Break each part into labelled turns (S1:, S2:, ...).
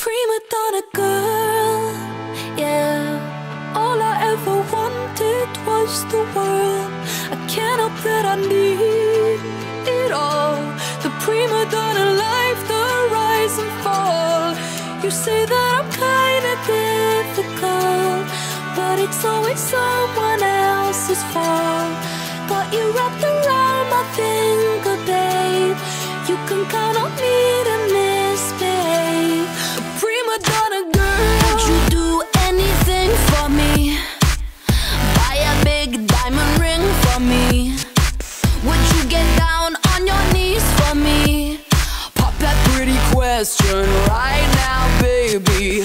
S1: prima donna girl, yeah. All I ever wanted was the world. I can't help that I need it all. The prima donna life, the rise and fall. You say that I'm kinda difficult, but it's always someone else's fault. Got you wrapped around my finger, babe. You can count on me to misbehave. Pretty question right now, baby.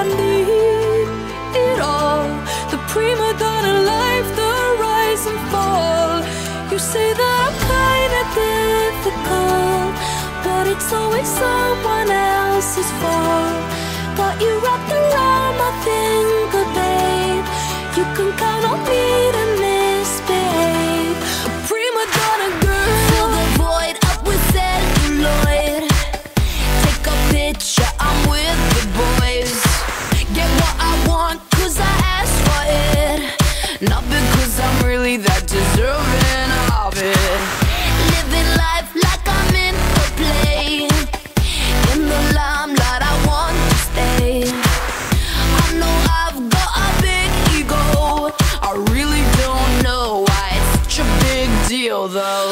S1: I need it all. The prima donna life, the rise and fall. You say that I'm kinda difficult, but it's always someone else's fault. Got you wrapped around my finger, babe. I'm that deserving of it. Living life like I'm in a play. In the limelight, I want to stay. I know I've got a big ego. I really don't know why it's such a big deal, though.